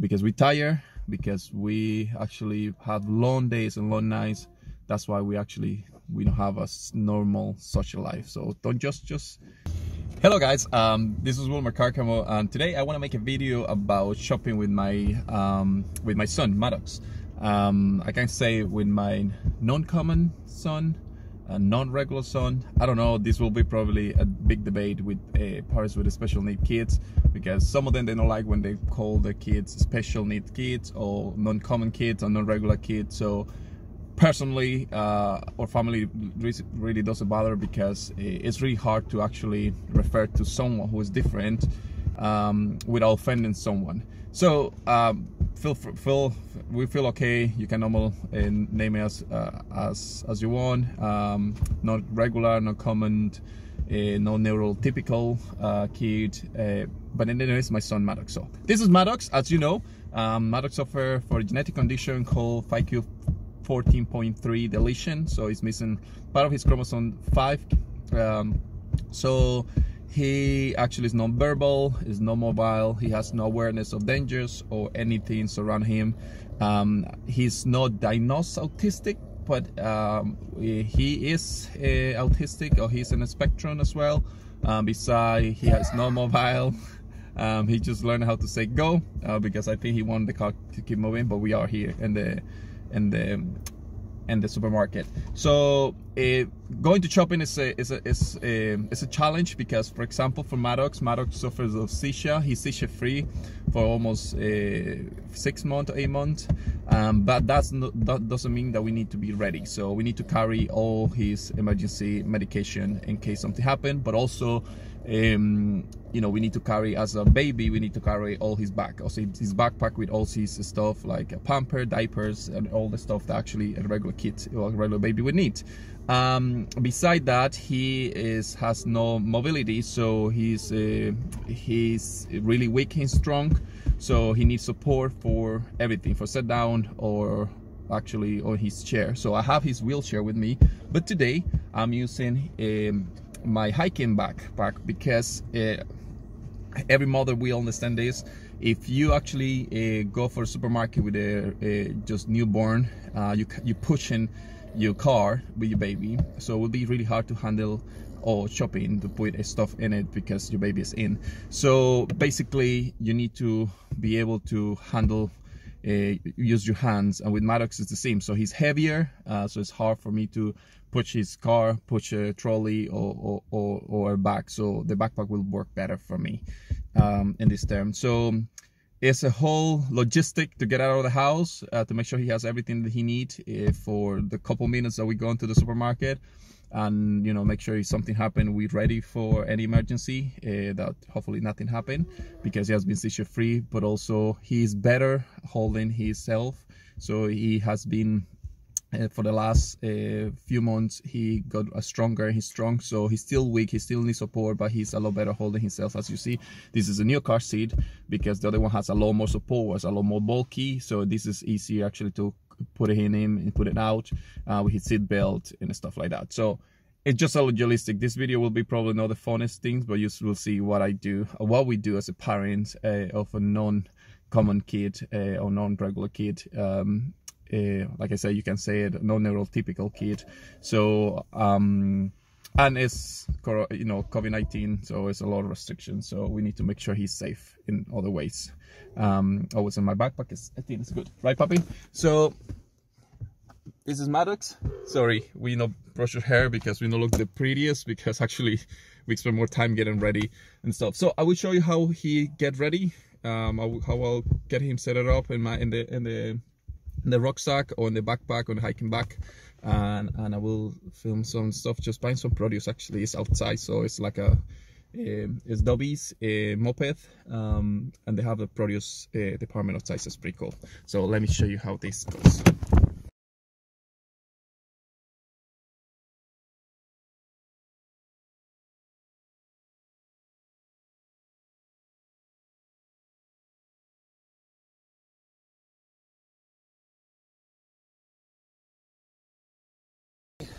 because we tire because we actually have long days and long nights. That's why we actually we don't have a normal social life. So don't just just. Hello guys. Um this is Wilmer Carcamo and today I want to make a video about shopping with my um with my son Maddox. Um I can say with my non-common son a non-regular son. I don't know this will be probably a big debate with uh, parents with special need kids because some of them they don't like when they call their kids special need kids or non-common kids or non-regular kids. So personally uh, our family really doesn't bother because it's really hard to actually refer to someone who is different um, without offending someone. So um, feel feel we feel okay. You can normal and name it as uh, as as you want. Um, not regular not common uh, no neurotypical uh, kid uh, but anyways my son Maddox. So this is Maddox as you know. Um, Maddox suffer for a genetic condition called 5q 14.3 deletion. So he's missing part of his chromosome 5 um, so he actually is non-verbal is not mobile he has no awareness of dangers or anything surround him. Um, he's not diagnosed autistic but um, he is uh, autistic or he's in a spectrum as well. Um, besides he has no mobile. Um, he just learned how to say go uh, because I think he wanted the car to keep moving but we are here in the in the and the supermarket. So uh, going to shopping is a is a is a, is a challenge because, for example, for Maddox, Maddox suffers of seizure. He's seizure free for almost uh, six months, eight months. Um, but that's not, that doesn't mean that we need to be ready. So we need to carry all his emergency medication in case something happen, but also um, you know, we need to carry as a baby, we need to carry all his back, also his backpack with all his stuff like a pamper, diapers, and all the stuff that actually a regular kid or a regular baby would need. Um, beside that, he is has no mobility, so he's uh, he's really weak and strong, so he needs support for everything, for sit down or actually on his chair. So I have his wheelchair with me, but today I'm using. Um, my hiking backpack because uh, every mother will understand this. If you actually uh, go for a supermarket with a, a just newborn uh, you you pushing your car with your baby. So it will be really hard to handle or shopping to put stuff in it because your baby is in. So basically you need to be able to handle uh, use your hands. And with Maddox it's the same. So he's heavier uh, so it's hard for me to push his car push a trolley or or, or, or a bag so the backpack will work better for me um, in this term. So it's a whole logistic to get out of the house uh, to make sure he has everything that he needs uh, for the couple minutes that we go into the supermarket and you know make sure if something happened we're ready for any emergency uh, that hopefully nothing happened because he has been seizure free but also he's better holding himself. So he has been uh, for the last uh, few months he got stronger he's strong so he's still weak he still needs support but he's a lot better holding himself. As you see this is a new car seat because the other one has a lot more support was a lot more bulky so this is easier actually to put it in and put it out uh, with his seat belt and stuff like that. So it's just a logistic. This video will be probably not the funnest things, but you will see what I do, uh, what we do as a parent uh, of a non-common kid uh, or non-regular kid. Um, uh, like I said, you can say it, non-neurotypical kid. So, um, and it's you know COVID-19, so it's a lot of restrictions. So we need to make sure he's safe in other ways. Um, oh, in my backpack. Is, I think it's good, right, puppy? So this is Maddox. Sorry, we not brush your hair because we don't look the prettiest because actually we spend more time getting ready and stuff. So I will show you how he get ready. Um, how I'll get him set it up in my in the in the in the rucksack or in the backpack on hiking back. And and I will film some stuff just buying some produce actually. It's outside so it's like a um, it's Dobbies a moped um, and they have the produce uh, department outside so it's pretty cool. So let me show you how this goes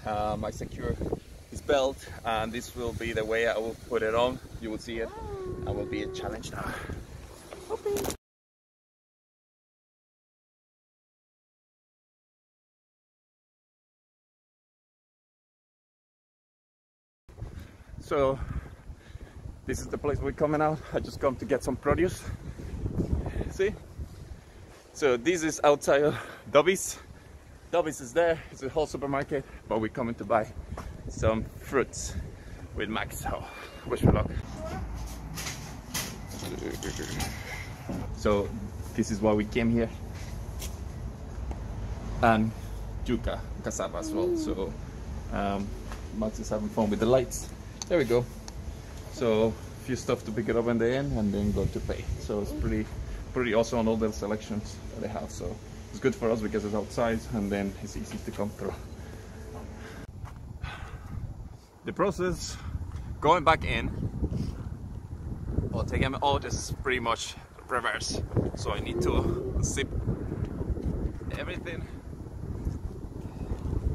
um, I secure his belt and this will be the way I will put it on. You will see it. I will be a challenge now. Okay. So this is the place we're coming out. I just come to get some produce. See? So this is outside of Dobbies. Dobbies is there it's a whole supermarket but we're coming to buy some fruits with Max. So wish me luck. So this is why we came here. And yuca cassava as well. So um, Max is having fun with the lights. There we go. So a few stuff to pick it up in the end and then go to pay. So it's pretty pretty awesome on all the selections that they have. So it's good for us because it's outside and then it's easy to come through the process going back in or taking them out is pretty much reverse. So I need to zip everything.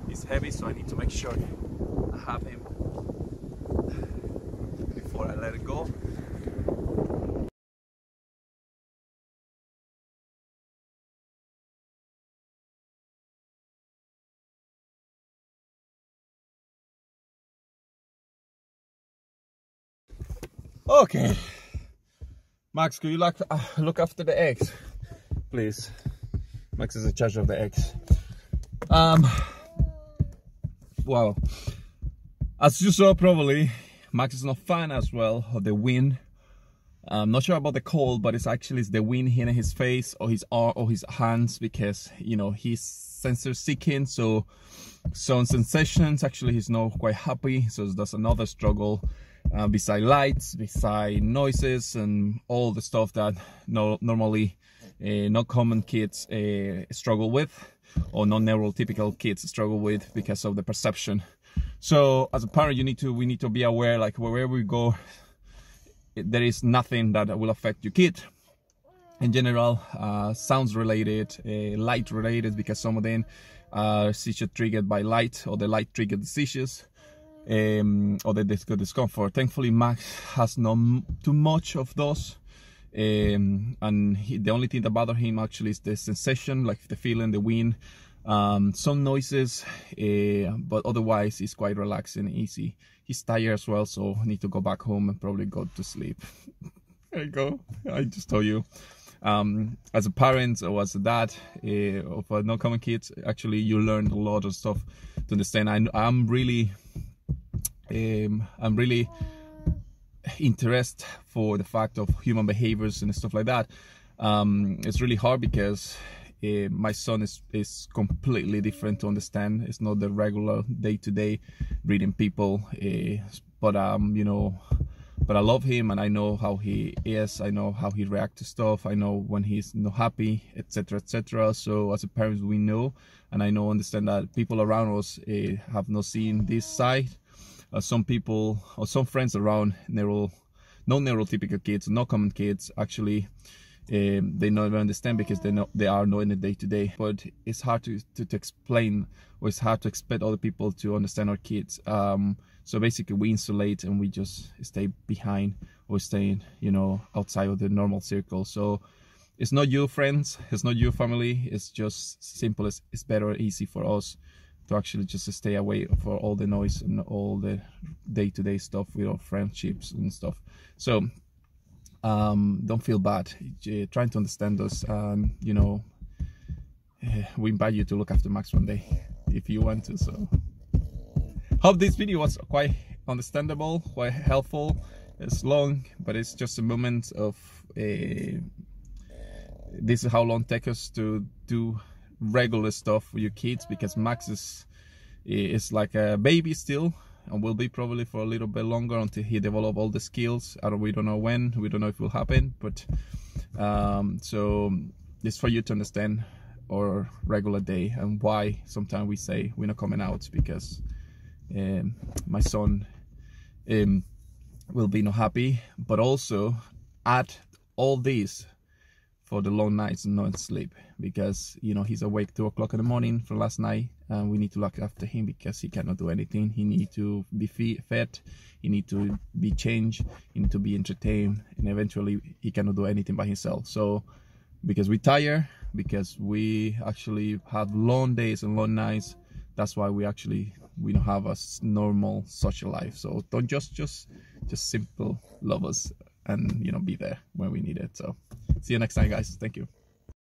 Is heavy so I need to make sure I have him before I let it go Okay. Max, could you look, uh, look after the eggs, please? Max is in charge of the eggs. Um, well, as you saw probably, Max is not fan as well of the wind. I'm not sure about the cold, but it's actually it's the wind hitting his face or his arm or his hands because, you know, he's sensor seeking. So some sensations, actually he's not quite happy. So that's another struggle uh, beside lights, beside noises and all the stuff that no, normally uh, not common kids uh, struggle with or non-neurotypical kids struggle with because of the perception. So as a parent, you need to we need to be aware like wherever we go, there is nothing that will affect your kid. In general, uh, sounds related, uh, light related, because some of them are seizure triggered by light or the light triggered seizures um, or the discomfort. Thankfully, Max has not too much of those. Um, and he, the only thing that bothers him actually is the sensation, like the feeling, the wind, um, some noises, uh, but otherwise it's quite relaxing and easy. He's tired as well, so I need to go back home and probably go to sleep. there you go. I just told you. Um, as a parent or as a dad uh, of a non-common kid, actually you learn a lot of stuff to understand. I, I'm really um, I'm really interested for the fact of human behaviors and stuff like that. Um, it's really hard because uh, my son is is completely different to understand. It's not the regular day to day reading people, uh, but um, you know, but I love him and I know how he is. I know how he reacts to stuff. I know when he's not happy, etc., etc. So as a parent, we know, and I know understand that people around us uh, have not seen this side uh, some people or some friends around neuro non-neurotypical kids not common kids actually um, they never understand because they know they are knowing the day to day but it's hard to, to, to, explain or it's hard to expect other people to understand our kids. Um, so basically we insulate and we just stay behind or staying you know outside of the normal circle. So it's not your friends it's not your family it's just simple it's, it's better easy for us to actually just stay away for all the noise and all the day-to-day stuff with our friendships and stuff. So um, don't feel bad. Uh, trying to understand us and you know uh, we invite you to look after max one day if you want to so. Hope this video was quite understandable quite helpful. It's long but it's just a moment of a uh, this is how long it takes us to do regular stuff for your kids because Max is is like a baby still and will be probably for a little bit longer until he develop all the skills. I don't, we don't know when, we don't know if it will happen, but um, so it's for you to understand our regular day and why sometimes we say we're not coming out because um, my son um, will be not happy, but also add all these for the long nights and not sleep because you know he's awake two o'clock in the morning from last night and we need to look after him because he cannot do anything he need to be fed he need to be changed he need to be entertained and eventually he cannot do anything by himself so because we tire because we actually have long days and long nights that's why we actually we don't have a normal social life. So don't just just just simple love us and you know be there when we need it. So see you next time, guys. Thank you.